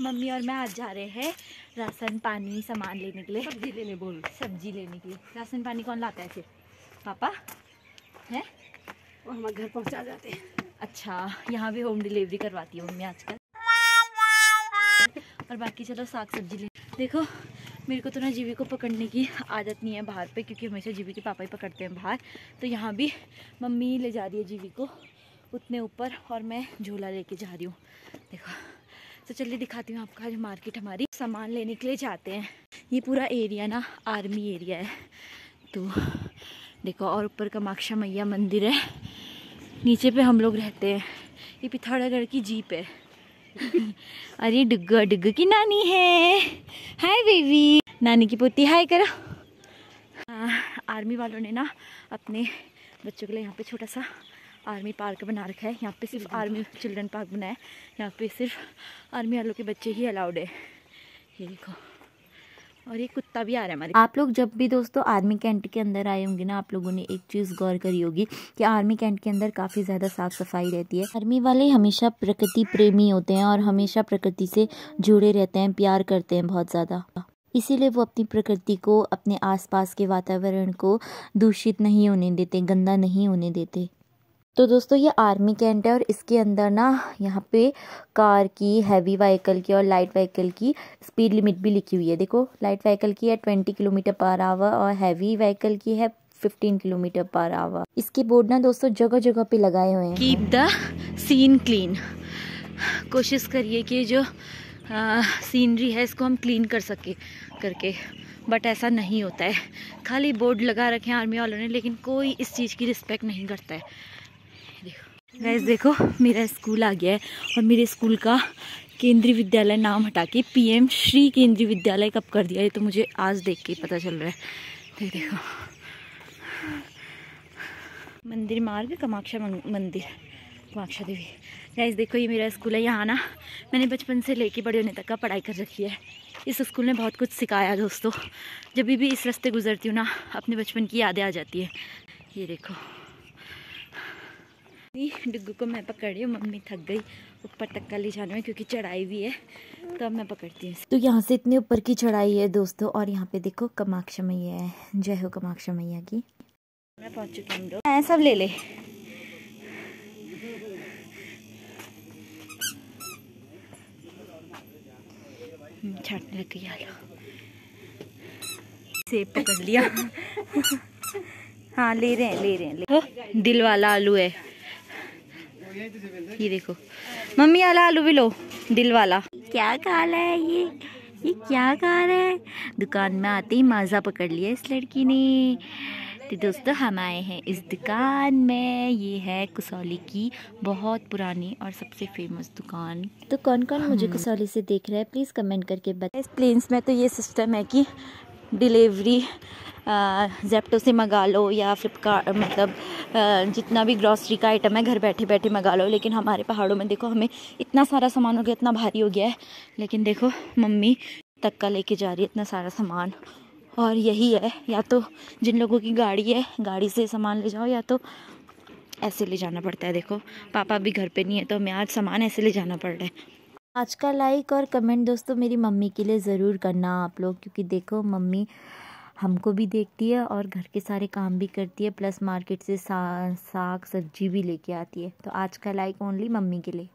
Mummy और मैं आज जा रहे हैं राशन पानी सामान लेने के लिए। सब्ज़ी लेने बोल। सब्ज़ी लेने के लिए। राशन पानी कौन लाता है फिर? पापा? है? वो हमारे घर पहुँचा जाते हैं। अच्छा यहाँ भी होम डिलीवरी करवाती है मम्मी आजकल। और बाकी चलो साग सब्ज़ी ले। देखो मेरे को तो ना जीवी को पकड़ने की आदत नहीं है बाहर पे क्योंकि हमेशा जीवी के पापा ही पकड़ते हैं बाहर। तो यहाँ भी मम्मी ले जा रही है जीवी को उतने ऊपर और मैं झोला लेके जा रही हूँ। देखो। तो चलिए दिखाती हूँ आपका जो मार्केट हमारी सामान लेने के लिए जाते हैं। ये पूरा एरिया ना आर्मी एरिया है। तो देखो, और ऊपर कामाक्षा मैया मंदिर है। नीचे पे हम लोग रहते हैं। ये पिथौरागढ़ की जीप है। अरे, डुग्गा, डुग्गू की नानी है। Hi baby. नानी की पोती, हाय करो। आर्मी वालों ने ना अपने बच्चों के लिए यहाँ पे छोटा सा आर्मी पार्क बना रखा है। यहाँ पे सिर्फ़ आर्मी चिल्ड्रन पार्क बना है। यहाँ पे सिर्फ़ आर्मी वालों के बच्चे ही अलाउड है। ये देखो। और ये कुत्ता भी आ रहा है हमारे आप लोग जब भी दोस्तों आर्मी कैंट के अंदर आए होंगे ना आप लोगों ने एक चीज़ गौर करी होगी कि आर्मी कैंट के अंदर काफ़ी ज़्यादा साफ़ सफ़ाई रहती है। आर्मी वाले हमेशा प्रकृति प्रेमी होते हैं और हमेशा प्रकृति से जुड़े रहते हैं प्यार करते हैं बहुत ज़्यादा। इसीलिए वो अपनी प्रकृति को अपने आसपास के वातावरण को दूषित नहीं होने देते गंदा नहीं होने देते। तो दोस्तों ये आर्मी कैंट है और इसके अंदर ना यहाँ पे कार की हैवी व्हीकल की और लाइट व्हीकल की स्पीड लिमिट भी लिखी हुई है। देखो लाइट व्हीकल की है ट्वेंटी किलोमीटर पर आवर और हैवी व्हीकल की है फिफ्टीन किलोमीटर पर आवर इसके बोर्ड ना दोस्तों जगह जगह पे लगाए हुए हैं। कीप द सीन क्लीन कोशिश करिए कि जो आ, सीनरी है इसको हम क्लीन कर सके करके। बट ऐसा नहीं होता है। खाली बोर्ड लगा रखे हैं आर्मी वालों ने लेकिन कोई इस चीज़ की रिस्पेक्ट नहीं करता है। गैस देखो, मेरा स्कूल आ गया है और मेरे स्कूल का केंद्रीय विद्यालय नाम हटा के पीएम श्री केंद्रीय विद्यालय कब कर दिया? ये तो मुझे आज देख के पता चल रहा है। देख, देखो। मंदिर मार्ग कमाक्षा मंदिर कमाक्षा देवी। गैस देखो, ये मेरा स्कूल है। यहाँ ना, मैंने बचपन से लेके बड़े होने तक का पढ़ाई कर रखी है। इस स्कूल ने बहुत कुछ सिखाया दोस्तों। जब भी इस रास्ते गुजरती हूँ ना, अपने बचपन की यादें आ जाती है। ये देखो। डिग्गू को मैं पकड़ रही हूँ। मम्मी थक गई। ऊपर तक का ले जाने में क्योंकि चढ़ाई भी है। तो अब मैं पकड़ती हूँ तो यहाँ से इतने ऊपर की चढ़ाई है दोस्तों और यहाँ पे देखो कमाक्षा मैया है। जय हो कमाक्षा मैया की। मैं पहुँच चुकी हूँ लोग। सब ले ले। छाटने लग गई आलू सेब पकड़ लिया। हाँ ले रहे हैं ले रहे हैं ले दिल वाला आलू है। ये देखो। मम्मी वाला आलू भी लो दिल वाला। क्या खा रहा है ये? ये क्या खा रहा है? दुकान में आते ही माजा पकड़ लिया इस लड़की ने। तो दोस्तों हम आए हैं इस दुकान में। ये है कसौली की बहुत पुरानी और सबसे फ़ेमस दुकान। तो कौन कौन मुझे कसौली से देख रहा है? प्लीज़ कमेंट करके बताएँ इस प्लेन्स में तो ये सिस्टम है कि डिलीवरी जेप्टो से मंगा लो या फ्लिपकार्ट मतलब जितना भी ग्रॉसरी का आइटम है, घर बैठे बैठे मंगा लो। लेकिन हमारे पहाड़ों में देखो, हमें इतना सारा सामान हो गया, इतना भारी हो गया है। लेकिन देखो, मम्मी तक का लेके जा रही है इतना सारा सामान। और यही है, या तो जिन लोगों की गाड़ी है, गाड़ी से सामान ले जाओ, या तो ऐसे ले जाना पड़ता है। देखो, पापा भी घर पे नहीं है तो हमें आज सामान ऐसे ले जाना पड़ रहा है। आज का लाइक और कमेंट दोस्तों मेरी मम्मी के लिए ज़रूर करना आप लोग क्योंकि देखो मम्मी हमको भी देखती है और घर के सारे काम भी करती है प्लस मार्केट से सा, साग सब्ज़ी भी लेके आती है। तो आज का लाइक ओनली मम्मी के लिए।